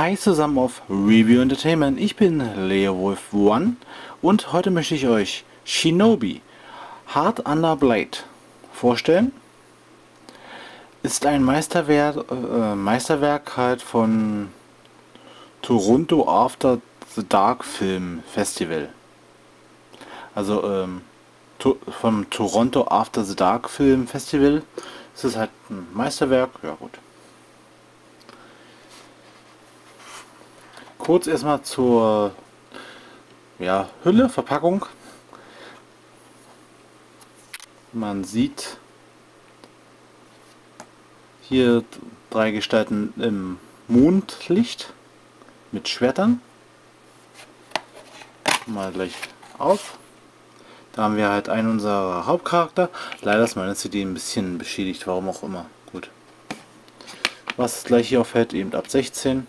Hi zusammen auf Review Entertainment, ich bin Leo Wolf One und heute möchte ich euch Shinobi Hard Under Blade vorstellen. Ist ein Meisterwerk, äh, Meisterwerk halt von Toronto After the Dark Film Festival. Also ähm, to vom Toronto After the Dark Film Festival. Es ist halt ein Meisterwerk, ja gut. Kurz erstmal zur ja, Hülle, Verpackung. Man sieht hier drei Gestalten im Mondlicht mit Schwertern. Mal gleich auf. Da haben wir halt einen unserer Hauptcharakter. Leider ist meine CD ein bisschen beschädigt, warum auch immer. Gut. Was gleich hier auffällt, eben ab 16.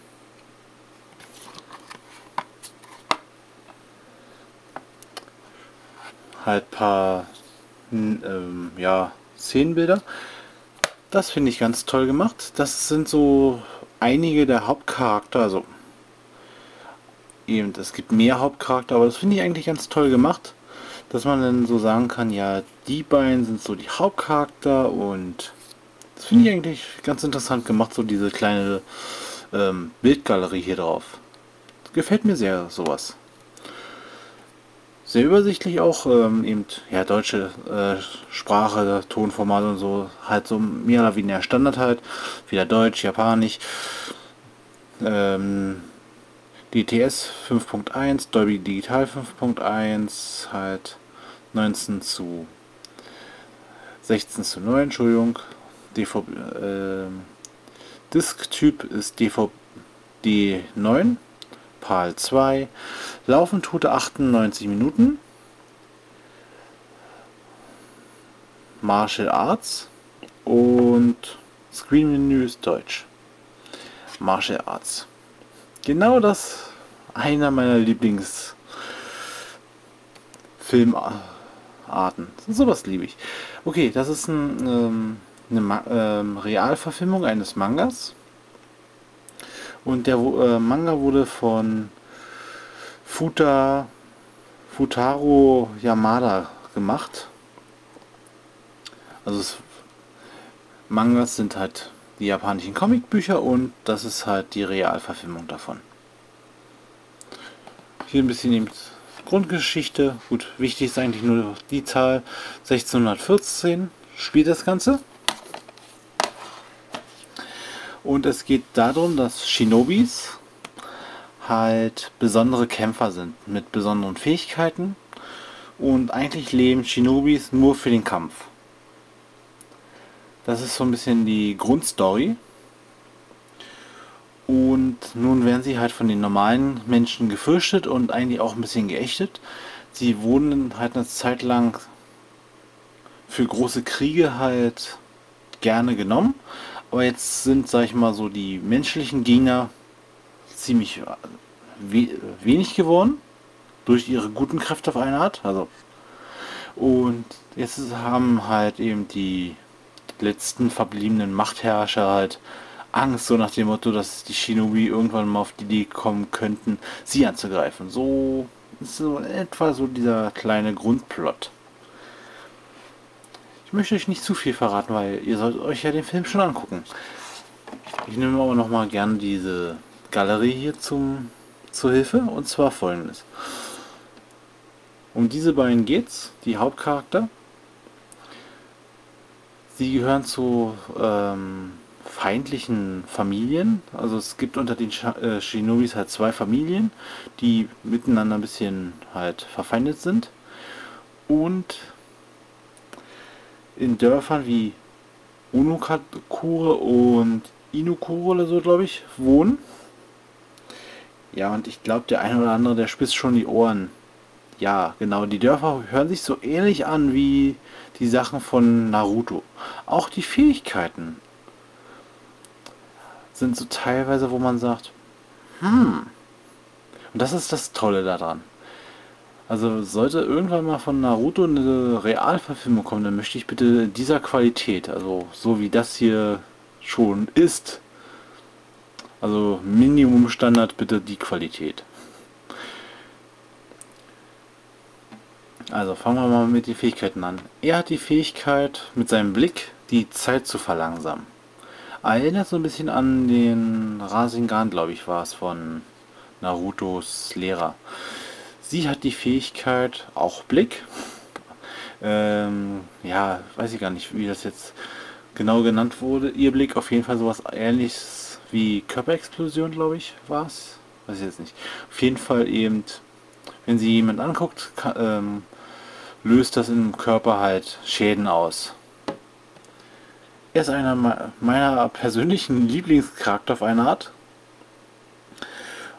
halt paar ähm, ja, Szenenbilder. Das finde ich ganz toll gemacht. Das sind so einige der Hauptcharakter, also eben, es gibt mehr Hauptcharakter, aber das finde ich eigentlich ganz toll gemacht, dass man dann so sagen kann, ja, die beiden sind so die Hauptcharakter und das finde ich eigentlich ganz interessant gemacht, so diese kleine ähm, Bildgalerie hier drauf. gefällt mir sehr, sowas sehr übersichtlich auch, ähm, eben ja deutsche äh, Sprache, Tonformat und so, halt so mehr oder weniger Standard halt, wieder Deutsch, Japanisch, ähm, DTS 5.1, Dolby Digital 5.1, halt 19 zu 16 zu 9, Entschuldigung, DV, äh, Disk-Typ ist DVD 9 PAL 2. Laufen tut er 98 Minuten. Martial Arts und Screen Menü ist Deutsch. Martial Arts. Genau das einer meiner Lieblings Filmarten. Sowas liebe ich. Okay, das ist ein, ähm, eine Ma ähm, Realverfilmung eines Mangas. Und der äh, Manga wurde von Futa, Futaro Yamada gemacht. Also es, Mangas sind halt die japanischen Comicbücher und das ist halt die Realverfilmung davon. Hier ein bisschen eben Grundgeschichte. Gut, wichtig ist eigentlich nur die Zahl 1614 spielt das Ganze. Und es geht darum, dass Shinobis halt besondere Kämpfer sind mit besonderen Fähigkeiten und eigentlich leben Shinobis nur für den Kampf. Das ist so ein bisschen die Grundstory. Und nun werden sie halt von den normalen Menschen gefürchtet und eigentlich auch ein bisschen geächtet. Sie wurden halt eine Zeit lang für große Kriege halt gerne genommen, aber jetzt sind, sag ich mal, so die menschlichen Gegner ziemlich äh, we wenig geworden. Durch ihre guten Kräfte auf eine Art. Also. Und jetzt haben halt eben die letzten verbliebenen Machtherrscher halt Angst, so nach dem Motto, dass die Shinobi irgendwann mal auf die Idee kommen könnten, sie anzugreifen. So ist so etwa so dieser kleine Grundplot. Ich möchte euch nicht zu viel verraten, weil ihr sollt euch ja den Film schon angucken. Ich nehme aber noch mal gerne diese Galerie hier zum, zur Hilfe und zwar folgendes. Um diese beiden geht's, die Hauptcharakter. Sie gehören zu ähm, feindlichen Familien. Also es gibt unter den Sh äh, Shinobis halt zwei Familien, die miteinander ein bisschen halt verfeindet sind. Und in Dörfern wie Unokure und Inukure oder so, glaube ich, wohnen. Ja, und ich glaube, der eine oder andere, der spitzt schon die Ohren. Ja, genau, die Dörfer hören sich so ähnlich an wie die Sachen von Naruto. Auch die Fähigkeiten sind so teilweise, wo man sagt, hm. Und das ist das Tolle daran. Also sollte irgendwann mal von Naruto eine Realverfilmung kommen, dann möchte ich bitte dieser Qualität, also so wie das hier schon ist, Also Minimum Standard bitte die Qualität. Also fangen wir mal mit den Fähigkeiten an. Er hat die Fähigkeit, mit seinem Blick die Zeit zu verlangsamen. Erinnert so ein bisschen an den Rasengan, glaube ich, war es von Narutos Lehrer. Sie hat die Fähigkeit, auch Blick. Ähm, ja, weiß ich gar nicht, wie das jetzt genau genannt wurde. Ihr Blick auf jeden Fall sowas ähnliches wie Körperexplosion, glaube ich, war es. Weiß ich jetzt nicht. Auf jeden Fall eben, wenn sie jemand anguckt, kann, ähm, löst das im Körper halt Schäden aus. Er ist einer meiner persönlichen Lieblingscharakter auf eine Art.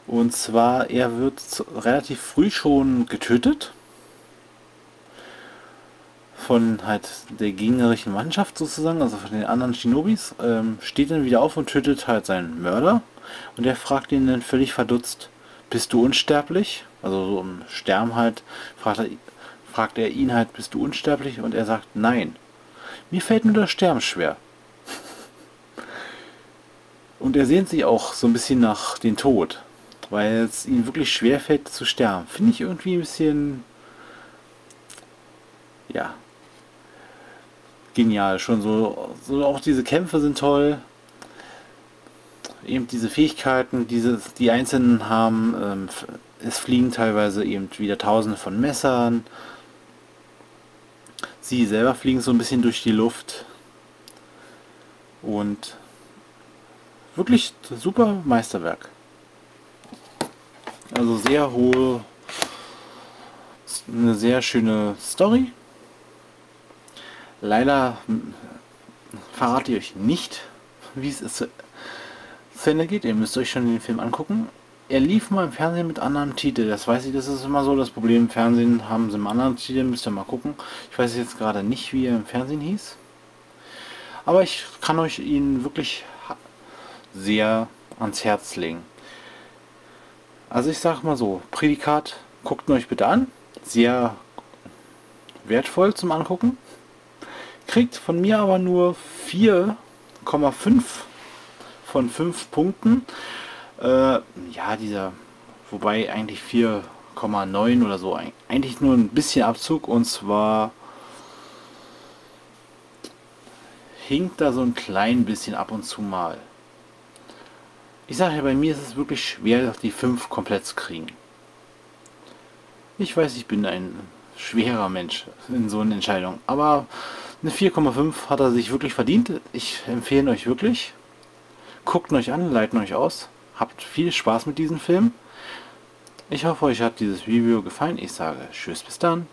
Und zwar, er wird relativ früh schon getötet. Von halt der gegnerischen Mannschaft sozusagen, also von den anderen Shinobis. Ähm, steht dann wieder auf und tötet halt seinen Mörder. Und er fragt ihn dann völlig verdutzt, bist du unsterblich? Also so im Sterben halt, fragt er, fragt er ihn halt, bist du unsterblich? Und er sagt, nein. Mir fällt nur das Sterben schwer. Und er sehnt sich auch so ein bisschen nach dem Tod, weil es ihm wirklich schwer fällt zu sterben. Finde ich irgendwie ein bisschen, ja, genial. Schon so, so auch diese Kämpfe sind toll. Eben diese Fähigkeiten, diese, die Einzelnen haben, ähm, es fliegen teilweise eben wieder tausende von Messern. Sie selber fliegen so ein bisschen durch die Luft. Und wirklich super Meisterwerk. Also sehr hohe, eine sehr schöne Story. Leider verrate ich euch nicht, wie es zu Ende geht. Ihr müsst euch schon den Film angucken er lief mal im Fernsehen mit anderen Titeln. Das weiß ich, das ist immer so das Problem. Im Fernsehen haben sie einen anderen Titel, müsst ihr mal gucken. Ich weiß jetzt gerade nicht, wie er im Fernsehen hieß. Aber ich kann euch ihn wirklich sehr ans Herz legen. Also ich sag mal so, Prädikat, guckt euch bitte an. Sehr wertvoll zum Angucken. Kriegt von mir aber nur 4,5 von 5 Punkten. Äh, ja, dieser, wobei eigentlich 4,9 oder so, eigentlich nur ein bisschen Abzug und zwar hinkt da so ein klein bisschen ab und zu mal. Ich sage ja, bei mir ist es wirklich schwer, die 5 komplett zu kriegen. Ich weiß, ich bin ein schwerer Mensch in so einer Entscheidung, aber eine 4,5 hat er sich wirklich verdient. Ich empfehle euch wirklich. Guckt euch an, leiten euch aus. Habt viel Spaß mit diesem Film. Ich hoffe, euch hat dieses Video gefallen. Ich sage Tschüss, bis dann.